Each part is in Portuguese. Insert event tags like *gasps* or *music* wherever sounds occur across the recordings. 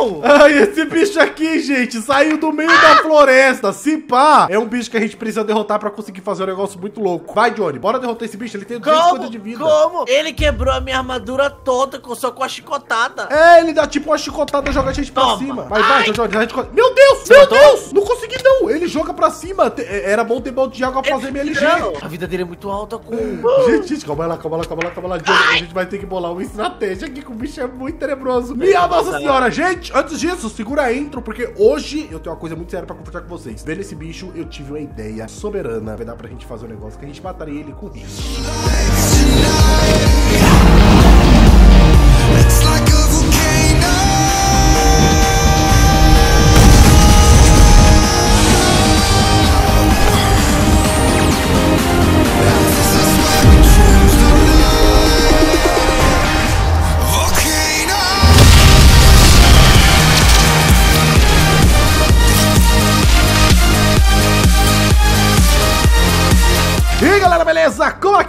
não! Ai, esse bicho aqui, gente, saiu do meio da floresta. Se pá, é um bicho que a gente precisa derrotar pra conseguir fazer um negócio muito louco. Vai, Johnny, bora derrotar esse bicho. Ele tem 250 Como? de vida. Como? Ele quebrou a minha armadura toda só com a chicotada. É, ele dá tipo uma chicotada, joga a gente pra Toma. cima. Vai, vai, Johnny, a gente... Meu Deus, Você meu matou? Deus! Não consegui, não. Ele joga pra cima. É, Era bom ter balde de água pra fazer MLG. A vida dele é muito alta com... *gasps* Gente, gente, calma lá, calma lá, calma lá, calma lá. Johnny, a gente vai ter que bolar uma estratégia aqui, que o bicho é muito tenebroso. Minha Nossa Senhora, gente, antes disso, segura a intro, porque hoje eu tenho uma coisa muito séria pra compartilhar com vocês. Vendo esse bicho, eu tive uma ideia soberana. Vai dar pra gente fazer um negócio que a gente mataria ele com risco.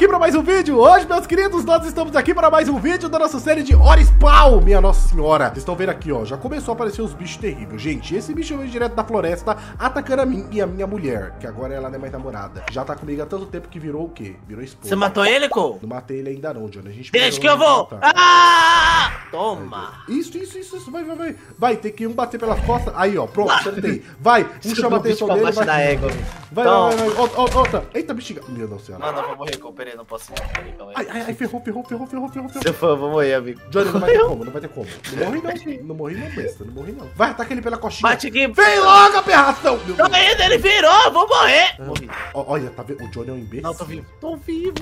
Aqui pra mais um vídeo? Hoje, meus queridos, nós estamos aqui para mais um vídeo da nossa série de Orispal, minha nossa senhora. Vocês estão vendo aqui, ó, já começou a aparecer os bichos terríveis. Gente, esse bicho veio direto da floresta, atacando a mim e a minha mulher, que agora ela não é mais namorada. Já tá comigo há tanto tempo que virou o quê? Virou esposa. Você matou ele, Cole? Não matei ele ainda não, Johnny. A gente Deixa que eu vou! Ah! Toma! Isso, isso, isso, isso, vai, vai, vai. Vai, tem que um bater pelas costas. Aí, ó, pronto, acertei. Vai, um chama a atenção dele, vai. da Vai, égua. vai, vai, vai. Outra, outra, outra. Eita, bexiga. Meu Deus do céu. Mano, eu vou morrer. Peraí, não posso. Ai, ai, ai, ferrou, ferrou, ferrou, ferrou, ferrou, ferrou. Se eu for, eu vou morrer, amigo. Johnny, não vai ter *laughs* como, não vai ter como. Não morri não, não morri não, besta, não morri não. Vai, ataca ele pela coxinha. Bate aqui. Vem logo, aberração! Meu Tô Deus. indo, ele virou, eu vou morrer. Morri. Ó, Olha, tá vendo? O Johnny é um imbecil. Não, tô vivo. Tô vivo.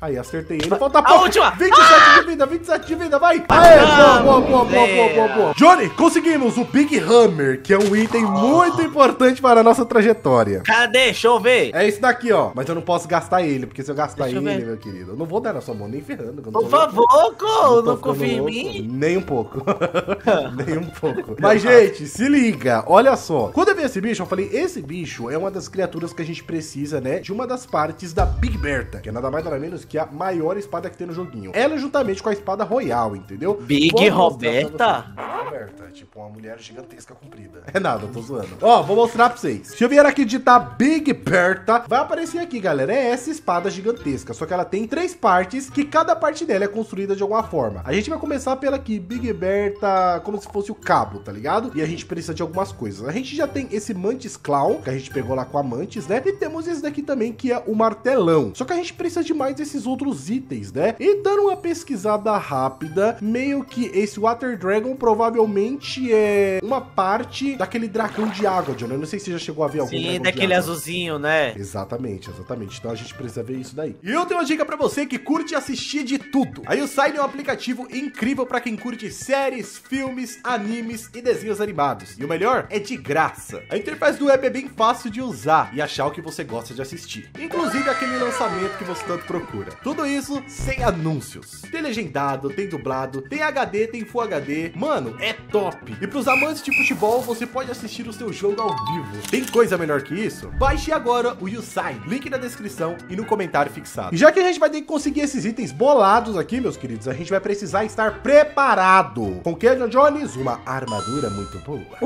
Aí, acertei ele. Falta A pouco. última. 27 de vida, 27 de vida, vai. Aê, boa, boa, boa, boa, boa, boa, boa. Johnny, conseguimos o Big Hammer, que é um item muito importante para a nossa trajetória. Cadê? Deixa eu ver. É esse daqui, ó. Mas eu não posso gastar ele, porque se eu gastar Deixa eu ele, ver. meu querido, eu não vou dar na sua mão nem ferrando. eu Por favor, Cole, não confia em mim. Nem um pouco. *laughs* Nem um pouco. Mas, gente, se liga. Olha só. Quando eu vi esse bicho, eu falei, esse bicho é uma das criaturas que a gente precisa, né? De uma das partes da Big Bertha, que é nada mais nada menos que a maior espada que tem no joguinho. Ela juntamente com a espada royal, entendeu? Big Vou Roberta? Roberta, é tipo uma mulher gigantesca comprida. É nada, eu tô zoando. Ó, vou mostrar pra vocês. Se eu vier aqui digitar Big Bertha, vai aparecer aqui, galera. É essa espada gigantesca, só que ela tem três partes, que cada parte dela é construída de alguma forma. A gente vai começar pela aqui, Big Bertha, como se fosse o cabo, tá ligado? E a gente precisa de algumas coisas. A gente já tem esse Mantis Clown, que a gente pegou lá com a Mantis, né? E temos esse daqui também, que é o martelão. Só que a gente precisa de mais desses outros itens, né? E dando uma pesquisada rápida, meio que esse Water Dragon provavelmente é uma parte daquele dragão de água, John. Eu não sei se você já chegou a ver algum Sim, daquele água. Né? Exatamente, exatamente. Então a gente precisa ver isso daí. E eu tenho uma dica pra você que curte assistir de tudo. A Usign é um aplicativo incrível pra quem curte séries, filmes, animes e desenhos animados. E o melhor é de graça. A interface do app é bem fácil de usar e achar o que você gosta de assistir. Inclusive aquele lançamento que você tanto procura. Tudo isso sem anúncios. Tem legendado, tem dublado, tem HD, tem Full HD. Mano, é top. E pros amantes de futebol, você pode assistir o seu jogo ao vivo. Tem coisa melhor que isso? Baixe agora o Usai. Link na descrição e no comentário fixado. E já que a gente vai ter que conseguir esses itens bolados aqui, meus queridos, a gente vai precisar estar preparado. Com que, John Jones? Uma armadura muito boa.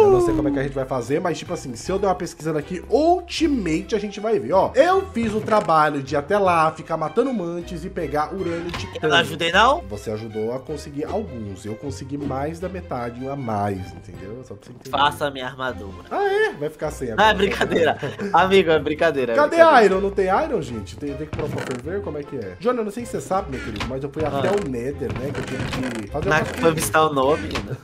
Eu não sei como é que a gente vai fazer, mas tipo assim, se eu der uma pesquisada aqui, Ultimate, a gente vai ver, ó. Eu fiz o trabalho de ir até lá, ficar matando mantis e pegar urânio de Eu não ajudei, não? Você ajudou a conseguir alguns. Eu consegui mais da metade a mais, entendeu? Só pra você entender. Faça a minha armadura. Ah, é? Vai ficar sem agora. Ah, é brincadeira. *laughs* Amigo, é brincadeira. é Cadê brincadeira. a Iron? Não tem Iron, gente? Tem, tem que pôr pra ferver? Como é que é? Johnny, eu não sei se você sabe, meu querido, mas eu fui até o Nether, né? Que eu tive que fazer Na uma foi visitar o nome, *laughs* menino.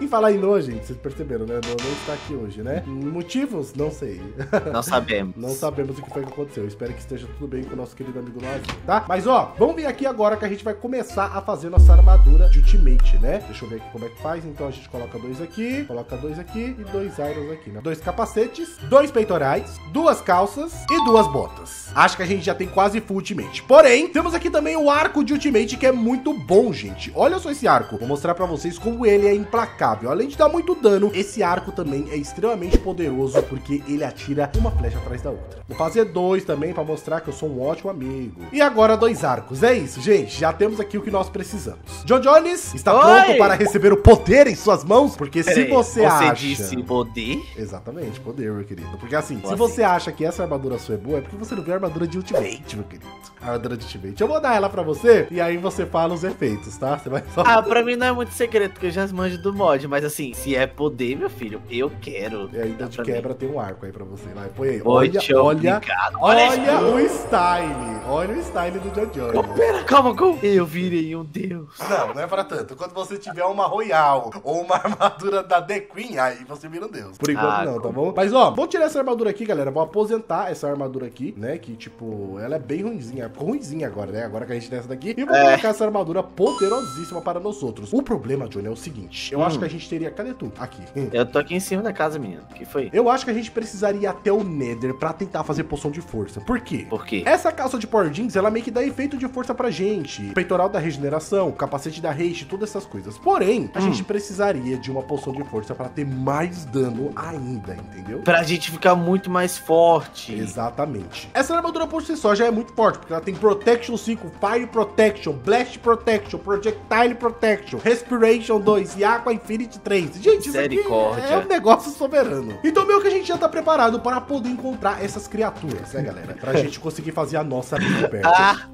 Em falar em No, gente, vocês perceberam, né? No não está aqui hoje, né? Motivos? Não sei. *laughs* Não sabemos. Não sabemos o que foi que aconteceu. Espero que esteja tudo bem com o nosso querido amigo Nozinho, tá? Mas ó, vamos ver aqui agora que a gente vai começar a fazer nossa armadura de Ultimate, né? Deixa eu ver aqui como é que faz. Então a gente coloca dois aqui, coloca dois aqui e dois irons aqui, né? Dois capacetes, dois peitorais, duas calças e duas botas. Acho que a gente já tem quase full Ultimate. Porém, temos aqui também o arco de Ultimate que é muito bom, gente. Olha só esse arco. Vou mostrar pra vocês como ele é implacável. Além de dar muito dano, esse arco também é extremamente poderoso porque ele atira uma flecha atrás da outra. Vou fazer dois também pra mostrar que eu sou um ótimo amigo. E agora dois arcos. É isso, gente. Já temos aqui o que nós precisamos. John Jones está Oi! pronto para receber o poder em suas mãos? Porque se você, você acha... disse poder? Exatamente, poder, meu querido. Porque assim, se Como você acha que essa armadura sua é boa, é porque você não viu a armadura de Ultimate, meu querido. A armadura de Ultimate. Eu vou dar ela pra você e aí você fala os efeitos, tá? Você vai só... Ah, pra mim não é muito segredo, porque eu já manjo do mod, mas assim, se é poder, meu filho, eu quero. E ainda Dá de quebra tem um arco aí pra você. Vai, põe aí. Olha, olha, olha, Olha o style. Olha o style do John mim. Jones. Pera, calma, calma. Eu virei um deus. Não, não é pra tanto. Quando você tiver uma Royal ou uma *laughs* armadura da The Queen, aí você vira um deus. Por enquanto Ah, não, tá bom? Mas ó, vou tirar essa armadura aqui, galera. Vou aposentar essa armadura aqui, né? Que tipo, ela é bem ruimzinha. Ruimzinha agora, né? Agora que a gente tem essa daqui. E vou É. colocar essa armadura poderosíssima para nós outros. O problema, Johnny, é o seguinte. Eu Hum. acho que a gente teria... Cadê tu? Aqui. *laughs* Eu tô aqui em cima da casa, menino. O que foi? Eu acho que a gente precisaria ir até o Nether pra tentar fazer poção de força. Por quê? Por quê? Essa calça de Power Jeans, ela meio que dá efeito de força pra gente. Peitoral da regeneração, capacete da haste, todas essas coisas. Porém, a gente precisaria de uma poção de força pra ter mais dano ainda, entendeu? Pra gente ficar muito mais forte. Exatamente. Essa armadura por si só já é muito forte, porque ela tem Protection 5, Fire Protection, Blast Protection, Projectile Protection, Respiration 2 e Aqua Infinity 3. Gente, isso aqui Misericórdia. é um negócio soberano. Então, meio que a gente já tá preparado para poder encontrar essas criaturas, né, galera? Pra *laughs* gente conseguir fazer a nossa *laughs* Big. Ah,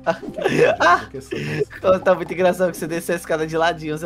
essa nossa. tá muito engraçado que você desceu a escada de ladinho. *laughs*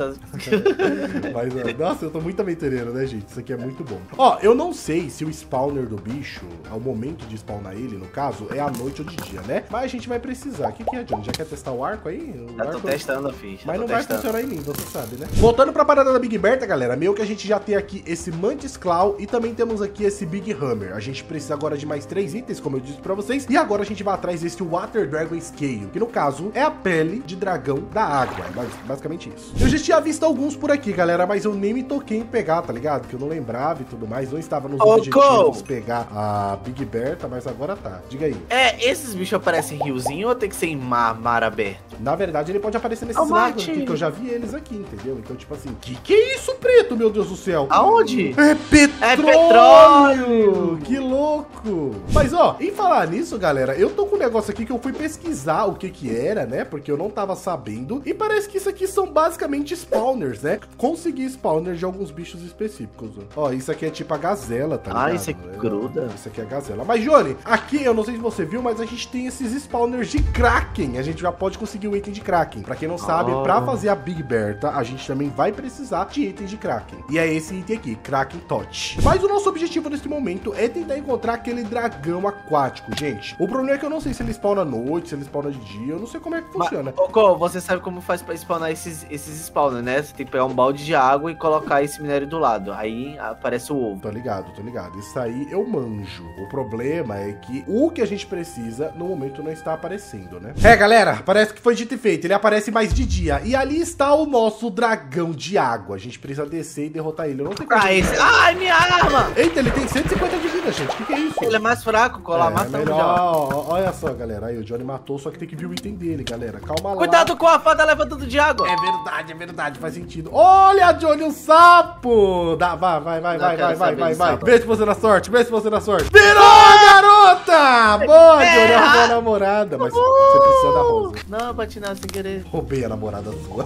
Mas, nossa, eu tô muito aventureiro, né, gente? Isso aqui é muito bom. Ó, eu não sei se o spawner do bicho, ao momento de spawnar ele, no caso, é à noite ou de dia, né? Mas a gente vai precisar. O que, que é, Johnny? Já quer testar o arco aí? O Já tô arco- testando, ficha. Mas tô não vai testando. funcionar em mim, você sabe, né? Voltando pra parada da Big Berta, galera, meio que a gente já tem aqui esse Mantis Claw e também temos aqui esse Big Hammer. A gente precisa agora de mais três itens, como eu disse pra vocês. E agora a gente vai atrás desse Water Dragon Scale, que no caso é a pele de dragão da água. É bas- basicamente isso. Eu já tinha visto alguns por aqui, galera, mas eu nem me toquei em pegar, tá ligado? Que eu não lembrava e tudo mais. Não estava nos objetivos pegar a Big Berta, mas agora tá. Diga aí. É, esses bichos aparecem em riozinho ou tem que ser em mar, mar aberto? Na verdade, ele pode aparecer nesses Ô, lagos aqui, que eu já vi eles aqui, entendeu? Então, tipo assim, que que é isso, preto, meu Deus do céu? Aonde? É petróleo! petróleo! Que louco! Mas, ó, em falar nisso, galera, eu tô com um negócio aqui que eu fui pesquisar o que que era, né? Porque eu não tava sabendo. E parece que isso aqui são basicamente spawners, né? Consegui spawners de alguns bichos específicos. Ó, isso aqui é tipo a gazela, tá Ah, ligado? isso aqui É, gruda. Isso aqui é a gazela. Mas, Johnny, aqui, eu não sei se você viu, mas a gente tem esses spawners de Kraken. A gente já pode conseguir o item de Kraken. Pra quem não sabe, Ah. pra fazer a Big Berta, a gente também vai precisar de itens de Kraken. E é esse item aqui, Kraken Touch. Mas o nosso objetivo nesse momento é tentar encontrar aquele dragão aquático, gente. O problema é que eu não sei se ele spawna à noite, se ele spawna de dia, eu não sei como é que funciona. Ô, você sabe como faz pra spawnar esses, esses spawners, né? Você tem que pegar um balde de água e colocar esse minério do lado. Aí aparece o ovo. Tô ligado, tô ligado. Isso aí eu manjo. O problema é que o que a gente precisa no momento não está aparecendo, né? É, galera, parece que foi dito e feito. Ele aparece mais de dia. E ali está o nosso dragão de água. A gente precisa descer e derrotar ele. Eu não como. Ah, esse... Ai, minha arma! Eita, ele tem 150 de vida, gente. O que, que é isso? Ele é mais fraco, colar, é, matamos melhor. já. Olha só, galera. Aí o Johnny matou, só que tem que ver o item dele, galera. Calma lá. Cuidado com a fada levantando de água! É verdade, é verdade, faz sentido. Olha, Johnny, um sapo! Dá, vai, vai, vai, Não vai, vai, vai, vai, vai. Vê se você na sorte, vê se você na sorte. Virou, garota! Boa, É. a namorada, mas você precisa da rosa. Não, eu bati nada sem querer. Roubei a namorada sua.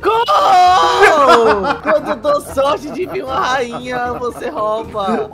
Gol! Quando eu dou sorte de vir uma rainha, você rouba.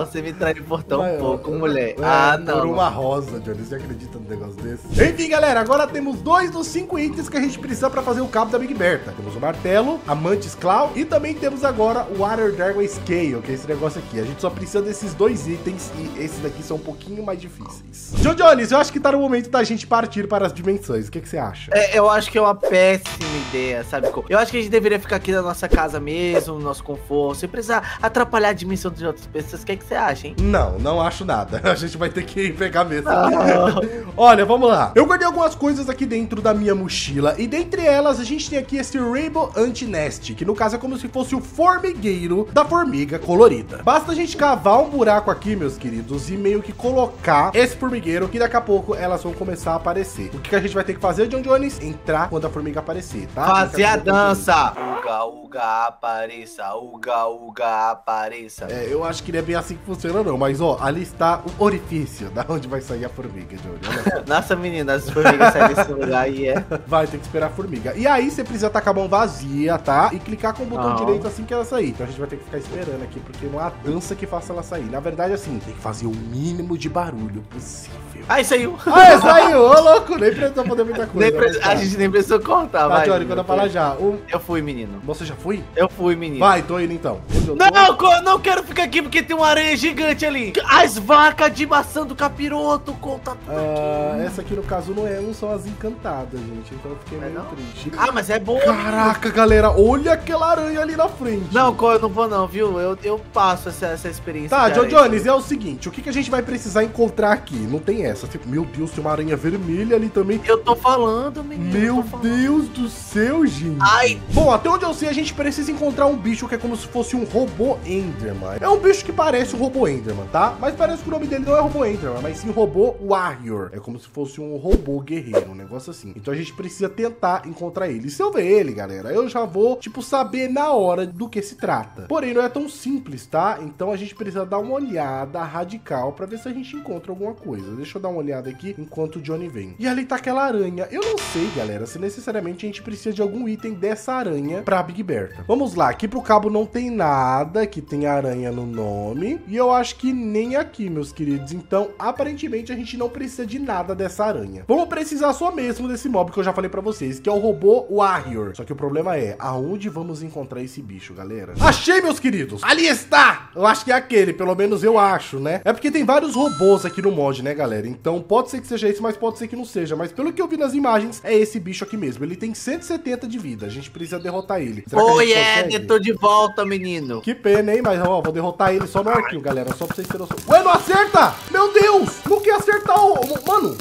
Você me trai por tão Vai, pouco, mulher. é, ah, Por não. uma rosa, Johnny. Você acredita num negócio desse? Enfim, galera, agora temos dois dos cinco itens que a gente precisa pra fazer o cabo da Big Berta. Temos o martelo, a Mantis Claw e também temos agora o Water Dragon Scale, que é esse negócio aqui. A gente só precisa desses dois itens e esses daqui são um pouquinho mais difíceis. John Jones, eu acho que tá no momento da gente partir para as dimensões. O que, que você acha? É, eu acho que é uma péssima ideia, sabe? Eu acho que a gente deveria ficar aqui na nossa casa mesmo, no nosso conforto, sem precisar atrapalhar a dimensão de outras pessoas. O que, que você acha, hein? Não, não acho nada. *laughs* A gente vai ter que pegar mesmo. Ah. *laughs* Olha, vamos lá. Eu guardei algumas coisas aqui dentro da minha mochila e dentre elas a gente tem aqui esse Rainbow Anti-Nest, que no caso é como se fosse o formigueiro da formiga colorida. Basta a gente cavar um buraco aqui, meus queridos, e meio que colocar esse formigueiro, que daqui a pouco elas vão começar a aparecer. O que a gente vai ter que fazer, John Jones? Entrar quando a formiga aparecer, tá? Fazer a dança. Uga, uga, apareça. Uga, uga, apareça. É, eu acho que não é bem assim que funciona, não. Mas, ó, ali está o orifício *laughs* da onde vai sair a formiga, só. *laughs* Nossa, menina, as formigas saem desse lugar aí é. Vai ter que esperar a formiga. E aí você precisa tacar a mão vazia, tá? E clicar com o botão Ah. direito assim que ela sair. Então a gente vai ter que ficar esperando aqui, porque não há dança que faça ela sair. Na verdade, assim, tem que fazer o mínimo de barulho possível. Ah, isso aí. Ah, saiu! Ô, louco! Nem precisa fazer muita coisa. Tá. A gente nem precisou cortar, Tá, vai. Johnny, quando eu falar já. Um... Eu fui, menino. Você já foi? Eu fui, menino. Vai, tô indo então. Eu tô? Não, não quero ficar aqui porque tem uma aranha gigante ali. As vacas de maçã do capiroto, conta tudo Ah, aqui. essa aqui no caso não é, não são as encantadas, gente. Então eu fiquei É meio não? triste. Ah, mas é boa. Caraca, galera, olha aquela aranha ali na frente. Não, Co, eu não vou não, viu? Eu, eu passo essa, essa experiência. Tá, de John aranha. Jones, é o seguinte, o que, que a gente vai precisar encontrar aqui? Não tem essa. Tipo, meu Deus, tem uma aranha vermelha ali também. Eu tô falando, menino. eu Meu falando. Deus do céu, gente. Ai. Bom, até onde eu sei, a gente precisa encontrar um bicho que é como se fosse um robô Enderman. É um bicho que parece um robô Enderman, tá? Mas parece que o nome dele não é robô Enderman, mas sim robô Warrior. É como se fosse um robô guerreiro, um negócio assim. Então a gente precisa tentar encontrar ele. E se eu ver ele, galera, eu já vou, tipo, saber na hora do que se trata. Porém, não é tão simples, tá? Então a gente precisa dar uma olhada radical pra ver se a gente encontra alguma coisa. Deixa eu dar uma olhada aqui enquanto o Johnny vem. E ali tá aquela aranha. Eu não sei, galera, se necessariamente a gente precisa de algum item dessa aranha pra Big Bertha. Vamos lá, aqui pro cabo não tem nada, que tem aranha no nome. E eu acho que nem aqui, meus queridos. Então, aparentemente, a gente não precisa de nada dessa aranha. Vamos precisar só mesmo desse mob que eu já falei pra vocês, que é o robô Warrior. Só que o problema é, aonde vamos encontrar esse bicho, galera? Achei, meus queridos! Ali está! Eu acho que é aquele, pelo menos eu acho, né? É porque tem vários robôs aqui no mod, né, galera? Então, pode ser que seja esse, mas pode ser que não seja. Mas pelo que eu vi nas imagens, é esse bicho aqui mesmo. Ele tem 170 de vida. A gente precisa derrotar ele. Será Oi, Éder, consegue? tô de volta, menino. Que pena, hein? Mas, ó, vou derrotar ele só no arquinho, galera. Só pra vocês terem noção. Ué, não acerta! Meu Deus! Não quer acertar o... Mano,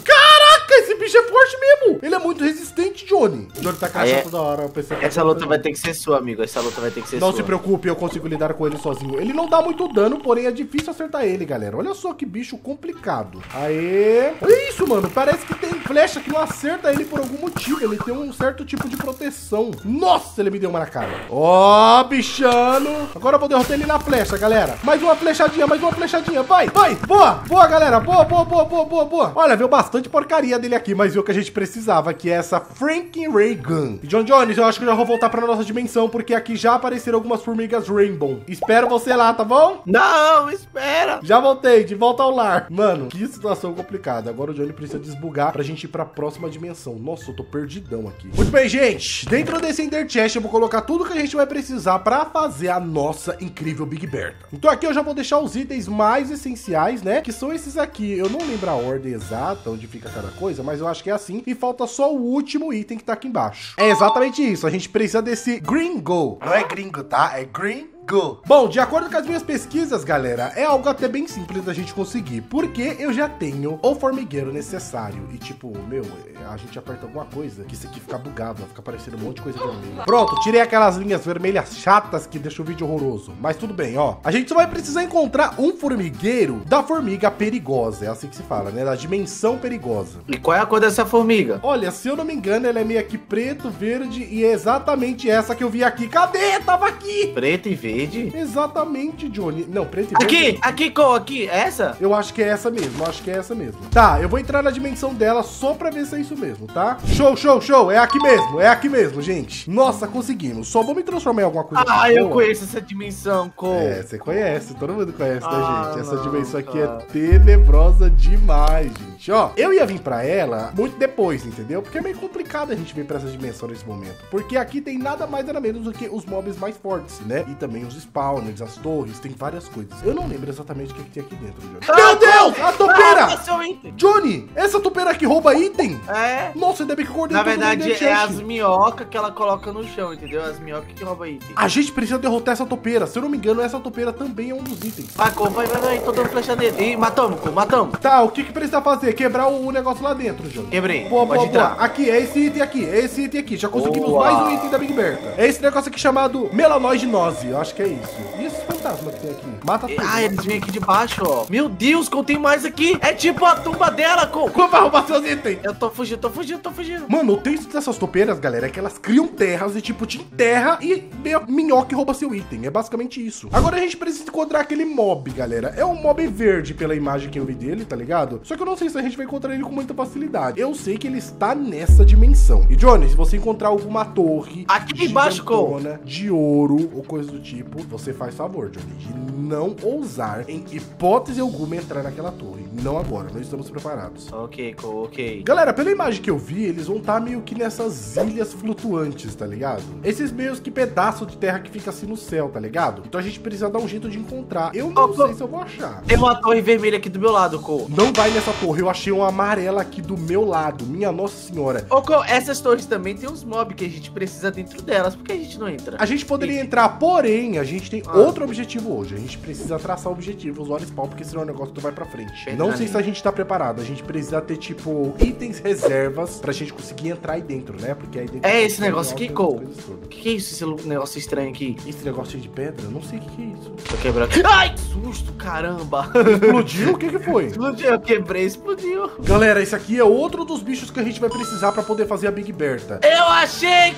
caraca! Esse bicho é forte mesmo! Ele é muito resistente, Johnny. Johnny tá caixa é- toda hora. Eu pensei que- Essa luta vai ter que ser sua, amigo. Essa luta vai ter que ser Não sua. se preocupe, eu consigo lidar com ele sozinho. Ele não dá muito dano, porém é difícil acertar ele, galera. Olha só que bicho complicado. Aê! Olha isso, mano. Parece que tem flecha que não acerta ele por algum motivo. Ele tem um certo tipo de proteção. Nossa, ele me deu uma na cara. Ó, bichano. Agora eu vou derrotar ele na flecha, galera. Mais uma flechadinha, mais uma flechadinha. Vai, vai. Boa, boa, galera. Boa, boa, boa, boa, boa, boa. Olha, veio bastante porcaria dele aqui, mas viu o que a gente precisava, que é essa Franklin Ray Gun. E John Jones, eu acho que eu já vou voltar pra nossa dimensão, porque aqui já apareceram algumas formigas Rainbow. Espero você lá, tá bom? Não, espera. Já voltei, de volta ao lar. Mano, que situação complicada. Agora o Johnny precisa desbugar pra gente ir pra próxima dimensão. Nossa, eu tô perdidão aqui. Muito bem, gente. Dentro desse Ender Chest eu vou colocar tudo que a gente vai precisar pra fazer a nossa incrível Big Bertha. Então aqui eu já vou deixar os itens mais essenciais, né? Que são esses aqui. Eu não lembro a ordem exata onde fica cada coisa, mas eu acho que é assim. E falta só o último item que tá aqui embaixo. É exatamente isso. A gente precisa desse Gringo. Não é gringo, tá? É green Go. Bom, de acordo com as minhas pesquisas, galera, é algo até bem simples da gente conseguir, porque eu já tenho o formigueiro necessário. E tipo, meu, a gente aperta alguma coisa que isso aqui fica bugado, fica aparecendo um monte de coisa vermelha. Pronto, tirei aquelas linhas vermelhas chatas que deixam o vídeo horroroso. Mas tudo bem, ó. A gente só vai precisar encontrar um formigueiro da formiga perigosa. É assim que se fala, né? Da dimensão perigosa. E qual é a cor dessa formiga? Olha, se eu não me engano, ela é meio aqui preto, verde e é exatamente essa que eu vi aqui. Cadê? Tava aqui! Preto e verde? Exatamente, Johnny. Não, preto e verde. Aqui, aqui, cor, aqui. Essa? Eu acho que é essa mesmo, eu acho que é essa mesmo. Tá, eu vou entrar na dimensão dela só pra ver se é isso mesmo, tá? Show, show, show. É aqui mesmo, é aqui mesmo, gente. Nossa, conseguimos. Só vou me transformar em alguma coisa Ah, eu boa. conheço essa dimensão, cor. É, você conhece, todo mundo conhece, né, Ah, gente? Essa não, dimensão aqui é tenebrosa demais, gente. Ó, eu ia vir pra ela muito depois, entendeu? Porque é meio complicado a gente vir pra essa dimensão nesse momento. Porque aqui tem nada mais nada menos do que os mobs mais fortes, né? E também os spawners, as torres, tem várias coisas. Eu não lembro exatamente o que, que tem aqui dentro, Johnny. Ah, Meu Deus! A Ah, topeira! item. Johnny, essa topeira aqui rouba item? É. Nossa, ainda bem que eu acordei Na verdade, é as minhocas que ela coloca no chão, entendeu? As minhocas que roubam item. A gente precisa derrotar essa topeira. Se eu não me engano, essa topeira também é um dos itens. Vai, cor, vai, vai, vai. Tô dando flecha nele. Ih, matamos, matamos. Tá, o que que precisa fazer? Quebrar o, negócio lá dentro, Johnny. Quebrei. Boa, boa, boa. Aqui, é esse item aqui, é esse item aqui. Já conseguimos Boa. mais um item da Big Bertha. É esse negócio aqui chamado melanoide nose. Eu acho acho que é isso. E esses fantasmas que tem aqui? Mata tudo. Ah, eles vêm aqui de baixo, ó. Meu Deus, Cole, tem mais aqui. É tipo a tumba dela, Cole. Como vai roubar seus itens? Eu tô fugindo, tô fugindo, tô fugindo. Mano, o texto dessas topeiras, galera, é que elas criam terras e, tipo, te enterra e meio minhoca rouba seu item. É basicamente isso. Agora a gente precisa encontrar aquele mob, galera. É um mob verde pela imagem que eu vi dele, tá ligado? Só que eu não sei se a gente vai encontrar ele com muita facilidade. Eu sei que ele está nessa dimensão. E, Johnny, se você encontrar alguma torre... Aqui embaixo, Cole. gigantona, de ouro ou coisa do tipo, você faz favor, Johnny, de não ousar, em hipótese alguma, entrar naquela torre. Não agora, não estamos preparados. Ok, ok. Galera, pela imagem que eu vi, eles vão estar meio que nessas ilhas flutuantes, tá ligado? Esses meios que pedaço de terra que fica assim no céu, tá ligado? Então a gente precisa dar um jeito de encontrar. Eu não Ô, sei Cole. se eu vou achar. Tem uma torre vermelha aqui do meu lado, Cole. Não vai nessa torre, eu achei uma amarela aqui do meu lado. Minha nossa senhora. Ô, Cole, essas torres também tem uns mobs que a gente precisa dentro delas. Por que a gente não entra? A gente poderia entrar, porém, a gente tem Ah. outro objetivo hoje. A gente precisa traçar objetivos, olha spawn, porque senão o negócio não vai pra frente. Não sei se a gente tá preparado. A gente precisa ter, tipo, itens reservas pra gente conseguir entrar aí dentro, né? Porque aí dentro. É esse negócio todas. O que, que é isso, esse negócio estranho aqui? Esse negócio de pedra? Eu não sei o que, que é isso. Tô quebrando. Ai, que susto, caramba. Explodiu? o que, que foi? Explodiu, eu quebrei, explodiu. Galera, esse aqui é outro dos bichos que a gente vai precisar pra poder fazer a Big Berta. Eu achei,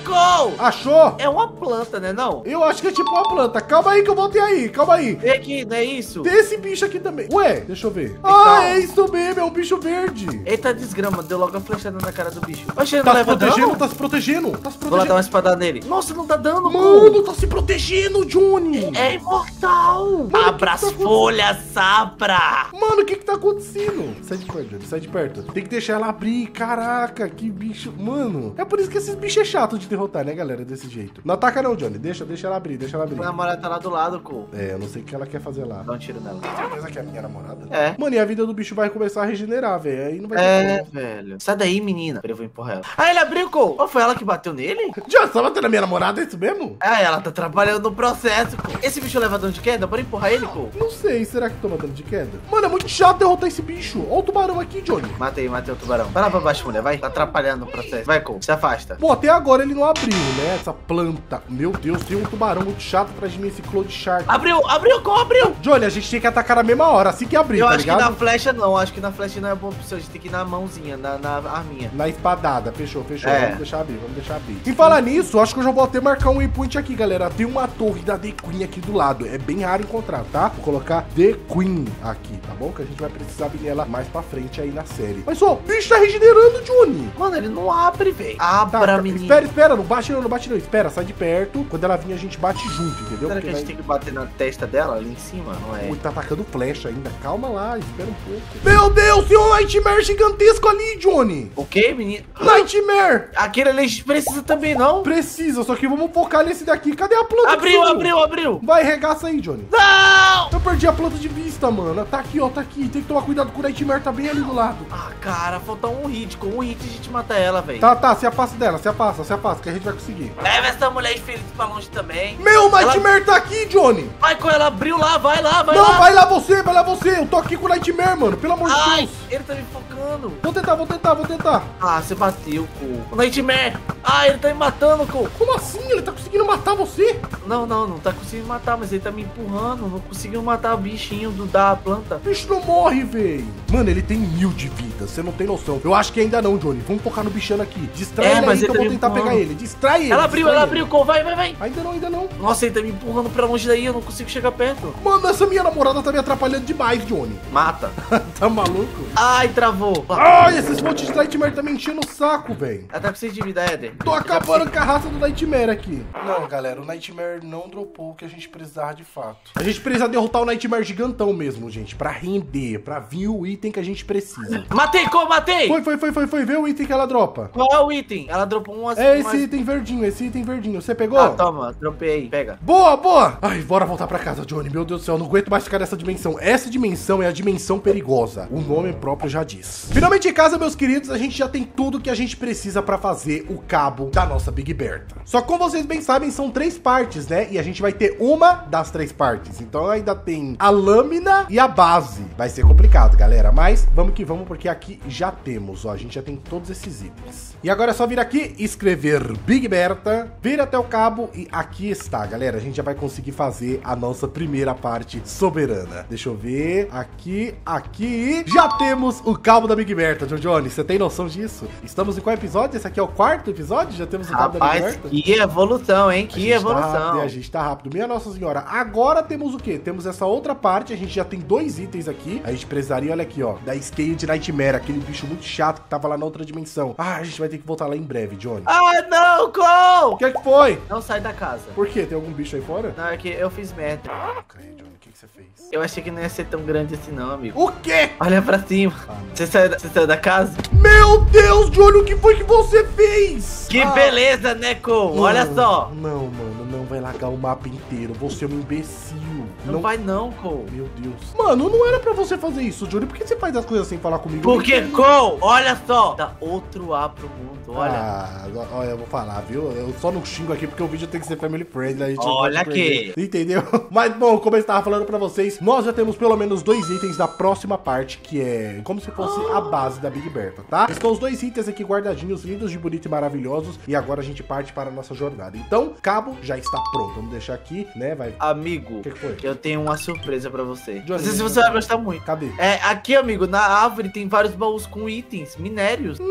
Achou? É uma planta, né não? Eu acho que é tipo uma planta. Calma aí que eu voltei aí, calma aí. Vem aqui, não é isso? Tem esse bicho aqui também. Ué, deixa eu ver. Ah, é isso mesmo, é um bicho verde. Eita desgrama, deu logo a flechada na cara do bicho. Oxe, ele Tá não se leva protegendo, dano? tá se protegendo, tá se Vou lá dar protegendo. uma espada nele. Nossa, não tá dando, Mano, tá se protegendo, Johnny. É imortal! que Abra que as tá folhas, Sabra! Mano, o que que tá acontecendo? Sai de perto, Johnny, sai de perto. Tem que deixar ela abrir, caraca, que bicho. Mano, é por isso que esses bichos é chato de derrotar, né, galera, desse jeito. Não ataca não, Johnny, deixa, deixa ela abrir, deixa ela abrir. Minha namorada tá lá do lado, Cole. É, eu não sei o que ela quer fazer lá. Dá um tiro nela. Tem certeza que é a minha namorada? É. Mano, e a vida do bicho vai começar a regenerar, velho. Aí não vai É, velho. Sai daí, menina. Peraí, eu vou empurrar ela. Ah, ele abriu, Cole. Ou foi ela que bateu nele? Já você tá batendo a minha namorada, é isso mesmo? Ah, ela tá trabalhando no processo, Cole. Esse bicho leva dano de queda? Bora empurrar ele, Cole. Não sei, será que toma dano de queda? Mano, é muito chato derrotar esse bicho. Olha o tubarão aqui, Johnny. Matei, matei o tubarão. Vai lá pra baixo, mulher, vai. Tá atrapalhando o processo. Vai, Cole. Se afasta. Pô, até agora ele não abriu, né? Essa planta. Meu Deus, tem um tubarão muito chato atrás de mim, esse Cloud Shark. Abriu, abriu, Cole, abriu! Johnny, a gente tem que atacar na mesma hora, assim que abrir, Eu tá acho ligado? que na flecha não, acho que na flecha não é bom pra você. A gente tem que ir na mãozinha, na, na arminha. Na espadada, fechou, fechou. É. Vamos deixar abrir, vamos deixar abrir. Em falar nisso, acho que eu já vou até marcar um waypoint aqui, galera. Tem uma torre da The Queen aqui do lado. É bem raro encontrar, tá? Vou colocar The Queen aqui, tá bom? Que a gente vai precisar vir nela mais pra frente aí na série. Mas só, o bicho tá regenerando, Johnny. Mano, ele não abre, velho. Tá, Abra, tá, menino. espera, espera, não bate não, não bate não. Espera, sai de perto. Quando ela vir, a gente bate junto, entendeu? Será que a Porque gente tem que bater na testa dela ali em cima? Não é? Ui, tá atacando flecha ainda. Calma lá, espera um pouco. Meu Deus, tem um Nightmare gigantesco ali, Johnny. O que, menino? Nightmare! Aquele ali a gente precisa também, não? Precisa, só que vamos focar nesse daqui. Cadê a planta? Abriu, abriu, abriu. Vai, regaça aí, Johnny. Não! Eu perdi a planta de vista, mano. Tá aqui, ó, tá aqui. Tem que tomar cuidado com o Nightmare, tá bem ali do lado. Ah, cara, falta um hit. Com um hit a gente mata ela, velho. Tá, tá, se afasta dela, se afasta, se afasta, que a gente vai conseguir. Leva essa mulher infeliz pra longe também. Meu, o Nightmare tá aqui, Johnny. Vai com ela, abriu lá, vai lá, vai Não, lá. vai lá você, vai lá você. Eu tô aqui com o Nightmare, mano. Pelo amor de Ai, Deus. ele tá me focando. Vou tentar, vou tentar, vou tentar. Ah, você bateu, Cole. O Nightmare. Ah, ele tá me matando, Cole. Como assim? Ele tá conseguindo matar você? Não, não, não tá conseguindo matar, mas ele tá me empurrando. Não conseguiu matar o bichinho do, da planta. O bicho não morre, véi. Mano, ele tem mil de vida, você não tem noção. Eu acho que ainda não, Johnny. Vamos focar no bichano aqui. Distrai É, ele mas aí que ele eu vou tá tentar empurrando. pegar ele. Distrai ele. Ela abriu, ela ele. abriu, Cole. Vai, vai, vai. Ainda não, ainda não. Nossa, ele tá me empurrando pra longe daí. Eu não consigo chegar perto. Mano, essa minha namorada tá me atrapalhando demais, Johnny. Mata. *laughs* tá maluco? Ai, travou. Ai, esses montes de Nightmare tá me enchendo o saco, velho. Ela tá com 6 de vida, Éder. Tô acabando com a raça do Nightmare aqui. Não, galera, o Nightmare não dropou o que a gente precisava de fato. A gente precisa derrotar o Nightmare gigantão mesmo, gente. Pra render, pra vir o item que a gente precisa. Matei, Cole, matei. Foi, foi, foi, foi, foi. Vê o item que ela dropa. Qual é o item? Ela dropou umas... É esse umas... item verdinho, esse item verdinho. Você pegou? Ah, toma. Dropei aí. Pega. Boa, boa! Ai, bora voltar pra casa, Johnny. Meu Deus do céu, eu não aguento mais ficar nessa dimensão. Essa dimensão é a dimensão perigosa. O nome próprio já diz. Finalmente em casa, meus queridos, a gente já tem tudo que a gente precisa pra fazer o cabo da nossa Big Berta. Só como vocês bem sabem, são três partes, né? E a gente vai ter uma das três partes. Então ainda tem a lâmina e a base. Vai ser complicado, galera. Mas vamos que vamos, porque aqui já temos, ó. A gente já tem todos esses itens. E agora é só vir aqui, escrever Big Berta, vir até o cabo e aqui está, galera. A gente já vai conseguir fazer a nossa primeira parte soberana. Deixa eu ver. Aqui, aqui. Já temos o cabo da Big Berta, John Johnny. Você tem noção disso? Estamos em qual episódio? Esse aqui é o quarto episódio? Já temos o cabo da Big Rapaz, Berta? que evolução, hein? Que tá evolução. a gente tá rápido. Minha Nossa Senhora. Agora temos o quê? Temos essa outra parte. A gente já tem dois itens aqui. A gente precisaria, olha aqui, ó. Da Scaled Nightmare, aquele bicho muito chato que tava lá na outra dimensão. Ah, a gente vai ter que voltar lá em breve, Johnny. Ah, não, Cole! O que é que foi? Não sai da casa. Por quê? Tem algum bicho aí fora? Não, é que eu fiz merda. Calma aí, Johnny. O que, que você fez? Eu achei que não ia ser tão grande assim, não, amigo. O quê? Olha pra cima. Ah. Você saiu, da- você saiu da casa? Meu Deus, Johnny, o que foi que você fez? Que Ah. beleza, né, Cole? Olha só. Não, mano, vai largar o mapa inteiro. Você é um imbecil. Não, vai não, Cole. Meu Deus. Mano, não era pra você fazer isso, Johnny. Por que você faz as coisas sem falar comigo? Porque, Cole, olha só. Dá outro A pro mundo, olha. Ah, olha, eu vou falar, viu? Eu só não xingo aqui porque o vídeo tem que ser family friendly. A gente não Olha aqui. Entendeu? *laughs* Mas, bom, como eu estava falando pra vocês, nós já temos pelo menos dois itens da próxima parte, que é como se fosse a base da Big Berta, tá? Estão os dois itens aqui guardadinhos, lindos de bonito e maravilhosos. E agora a gente parte para a nossa jornada. Então, cabo já está pronto. Vamos deixar aqui, né? Vai. Amigo, O que que foi? eu tenho uma surpresa pra você. Não sei se Johnny. você vai gostar muito. Cadê? É, aqui, amigo, na árvore tem vários baús com itens, minérios. Hum,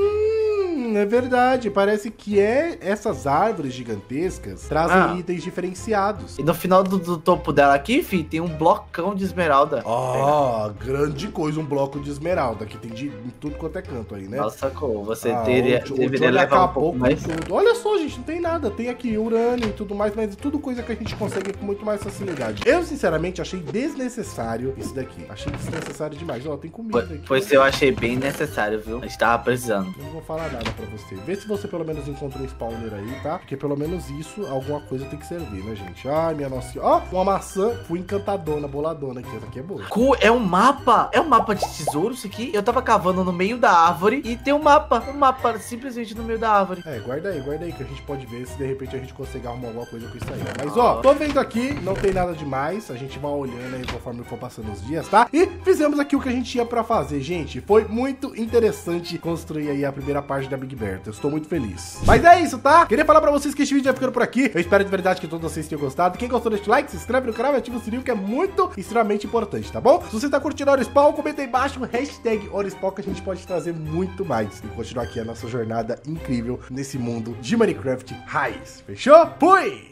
é verdade. Parece que é essas árvores gigantescas trazem Ah. itens diferenciados. E no final do, do topo dela aqui, fi, tem um blocão de esmeralda. Ah, grande coisa, um bloco de esmeralda, que tem de em tudo quanto é canto aí, né? Nossa, Cole, você Ah, teria, o Jo- o deveria levar um pouco mais. tudo. Olha só, gente, não tem nada. Tem aqui urânio e tudo mais, mas é tudo coisa que a gente consegue com muito mais facilidade. Eu, sinceramente, achei desnecessário isso daqui. Achei desnecessário demais. Ó, tem comida Pois- aqui. Pois eu achei bem necessário, viu? A gente tava precisando. Não vou falar nada pra você. Vê se você pelo menos encontrou um spawner aí, tá? Porque pelo menos isso, alguma coisa tem que servir, né, gente? Ai, minha nossa. Ó, uma maçã. Fui encantadona, boladona aqui. Essa aqui é boa. Cu, é um mapa? É um mapa de tesouro isso aqui? Eu tava cavando no meio da árvore e tem um mapa. Um mapa simplesmente no meio da árvore. É, guarda aí, guarda aí que a gente pode ver se de repente a gente consegue arrumar alguma coisa com isso aí. Mas ó, tô vendo aqui, não tem nada demais. A gente vai olhando aí conforme for passando os dias, tá? E fizemos aqui o que a gente tinha pra fazer, gente. Foi muito interessante construir aí a primeira parte da Big Bertha. Eu estou muito feliz. Mas é isso, tá? Queria falar pra vocês que este vídeo vai ficando por aqui. Eu espero de verdade que todos vocês tenham gostado. Quem gostou deste like, se inscreve no canal e ativa o sininho que é muito, extremamente importante, tá bom? Se você tá curtindo a Horispawn, comenta aí embaixo hashtag Horispawn que a gente pode trazer muito mais e continuar aqui a nossa jornada incrível nesse mundo de Minecraft raiz. Fechou? Fui!